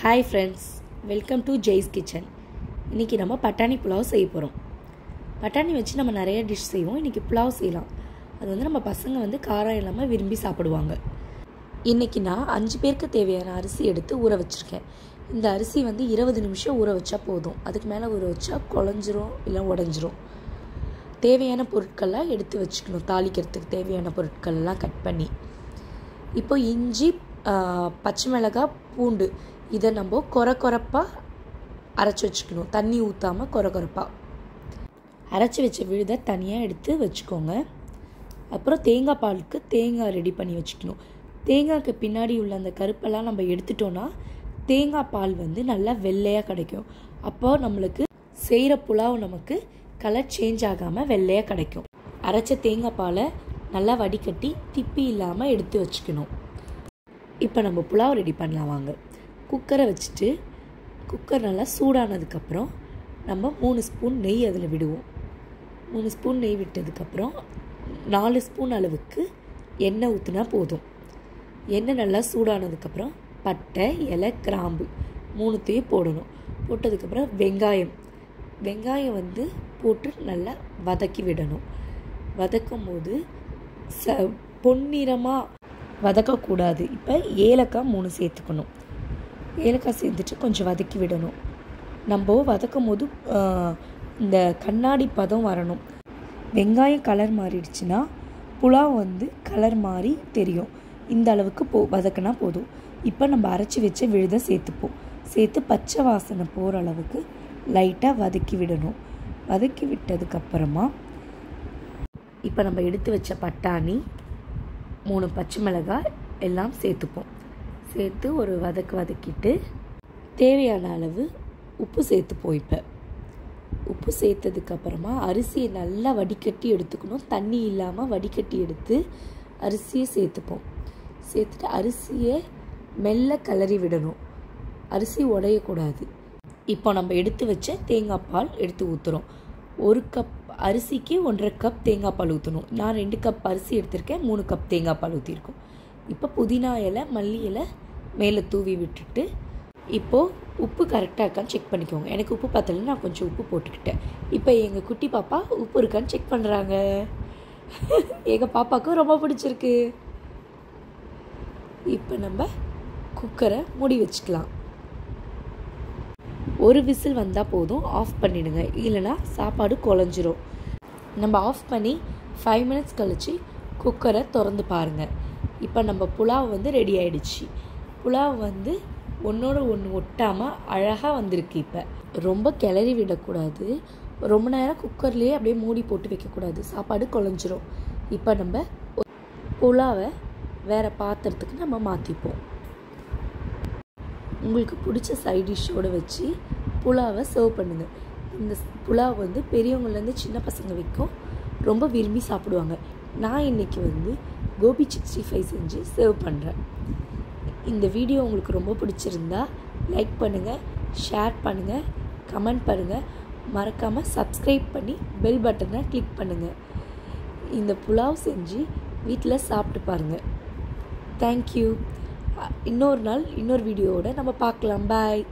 Hi friends welcome to Jai's kitchen இன்றைக்கி நம்ம பட்டாணி புலாவ் செய்ய போகிறோம் பட்டாணி வச்சு நம்ம நிறைய டிஷ் செய்வோம். இன்றைக்கி புலாவ் செய்யலாம். அது வந்து நம்ம பசங்க வந்து காரம் இல்லாமல் விரும்பி சாப்பிடுவாங்க. இன்றைக்கி நான் அஞ்சு பேருக்கு தேவையான அரிசி எடுத்து ஊற வச்சுருக்கேன். இந்த அரிசி வந்து இருபது நிமிஷம் ஊற வச்சா போதும். அதுக்கு மேலே ஊற வச்சா குழஞ்சிரும் இல்லை உடஞ்சிரும். தேவையான பொருட்கள்லாம் எடுத்து வச்சுக்கணும். தாளிக்கிறதுக்கு தேவையான பொருட்கள்லாம் கட் பண்ணி. இப்போ இஞ்சி பச்சை மிளகாய் பூண்டு இதை நம்ம கொர கொரப்பாக அரைச்சி வச்சுக்கணும். தண்ணி ஊற்றாமல் கொர கொரப்பாக அரைச்சி வச்ச விழுதை தனியாக எடுத்து வச்சுக்கோங்க. அப்புறம் தேங்காய் பாலுக்கு தேங்காய் ரெடி பண்ணி வச்சுக்கணும். தேங்காய்க்கு பின்னாடி உள்ள அந்த கருப்பெல்லாம் நம்ம எடுத்துட்டோன்னா தேங்காய் பால் வந்து நல்லா வெள்ளையாக கிடைக்கும். அப்போ நம்மளுக்கு செய்கிற புலாவ் நமக்கு கலர் சேஞ்ச் ஆகாமல் வெள்ளையாக கிடைக்கும். அரைச்ச தேங்காய் பாலை நல்லா வடிகட்டி திப்பி இல்லாமல் எடுத்து வச்சுக்கணும். இப்போ நம்ம புலாவ் ரெடி பண்ணலாம் வாங்க. குக்கரை வச்சுட்டு குக்கர் நல்லா சூடானதுக்கப்புறம் நம்ம மூணு ஸ்பூன் நெய் அதில் விடுவோம். மூணு ஸ்பூன் நெய் விட்டதுக்கப்புறம் நாலு ஸ்பூன் அளவுக்கு எண்ணெய் ஊற்றினா போதும். எண்ணெய் நல்லா சூடானதுக்கப்புறம் பட்டை இலை கிராம்பு மூணுத்தையும் போடணும். போட்டதுக்கப்புறம் வெங்காயம். வெங்காயம் வந்து போட்டு நல்லா வதக்கி விடணும். வதக்கும் போது ச பொன்னிறமாக வதக்கக்கூடாது. இப்போ ஏலக்காய் மூணு சேர்த்துக்கணும். ஏலக்காய் சேர்த்துட்டு கொஞ்சம் வதக்கி விடணும். நம்ம வதக்கும் போது இந்த கண்ணாடி பதம் வரணும். வெங்காயம் கலர் மாறிடுச்சுன்னா புலாவ் வந்து கலர் மாறி தெரியும். இந்த அளவுக்கு போ வதக்கினா போதும். இப்போ நம்ம அரைச்சி வச்ச விழுதை சேர்த்துப்போம். சேர்த்து பச்சை வாசனை போகிற அளவுக்கு லைட்டாக வதக்கி விடணும். வதக்கி விட்டதுக்கப்புறமா இப்போ நம்ம எடுத்து வச்ச பட்டாணி மூணு பச்சை மிளகாய் எல்லாம் சேர்த்துப்போம். சேர்த்து ஒரு வதக்கு வதக்கிட்டு தேவையான அளவு உப்பு சேர்த்து இப்போ உப்பு சேர்த்ததுக்கப்புறமா அரிசியை நல்லா வடிகட்டி எடுத்துக்கணும். தண்ணி இல்லாமல் வடிகட்டி எடுத்து அரிசியை சேர்த்துப்போம். சேர்த்துட்டு அரிசியை மெல்ல கிளறி விடணும். அரிசி உடையக்கூடாது. இப்போ நம்ம எடுத்து வச்ச தேங்காய் பால் எடுத்து ஊற்றுறோம் ஒரு கப் அரிசிக்கு ஒன்றரை கப் தேங்காய் பால் ஊற்றணும் நான் ரெண்டு கப் அரிசி எடுத்திருக்கேன் மூணு கப் தேங்காய் பால் ஊற்றிருக்கோம் இப்போ புதினா இலை மல்லி இலை மேலே தூவி விட்டுட்டு இப்போது உப்பு கரெக்டாக இருக்கான்னு செக் பண்ணிக்கோங்க. எனக்கு உப்பு பத்தலை நான் கொஞ்சம் உப்பு போட்டுக்கிட்டேன். இப்போ எங்கள் குட்டி பாப்பா உப்பு இருக்கான்னு செக் பண்ணுறாங்க எங்கள் பாப்பாவுக்கும் ரொம்ப பிடிச்சிருக்கு. இப்போ நம்ம குக்கரை மூடி வச்சுக்கலாம். ஒரு விசில் வந்தால் போதும் ஆஃப் பண்ணிடுங்க. இல்லைனா சாப்பாடு குழஞ்சிரும். நம்ம ஆஃப் பண்ணி ஃபைவ் மினிட்ஸ் கழித்து குக்கரை திறந்து பாருங்கள் இப்போ நம்ம புலாவ் வந்து ரெடி ஆயிடுச்சு. புலாவ் வந்து ஒன்றோட ஒன்று ஒட்டாமல் அழகாக வந்திருக்கு இப்போ. ரொம்ப கிளறி விடக்கூடாது. ரொம்ப நேரம் குக்கர்லேயே அப்படியே மூடி போட்டு வைக்கக்கூடாது. சாப்பாடு குழஞ்சிரும். இப்போ நம்ம புலாவை வேறு பாத்திரத்துக்கு நம்ம மாற்றிப்போம் உங்களுக்கு பிடிச்ச சைட் டிஷ்ஷோடு வச்சு புலாவை சர்வ் பண்ணுங்கள் இந்த புலாவ் வந்து பெரியவங்கள்லேருந்து சின்ன பசங்க வைக்கும் ரொம்ப விரும்பி சாப்பிடுவாங்க. நான் இன்றைக்கி வந்து கோபி சிக்ஸ்டி ஃபைவ் செஞ்சு சர்வ் பண்ணுறேன் இந்த வீடியோ உங்களுக்கு ரொம்ப பிடிச்சிருந்தா லைக் பண்ணுங்கள் ஷேர் பண்ணுங்கள் கமெண்ட் பண்ணுங்கள் மறக்காமல் சப்ஸ்கிரைப் பண்ணி பெல் பட்டனை கிளிக் பண்ணுங்கள் இந்த புலாவ் செஞ்சு வீட்டில் சாப்பிட்டு பாருங்கள் தேங்க்யூ இன்னொரு நாள் இன்னொரு வீடியோவோட நம்ம பார்க்கலாம். பாய்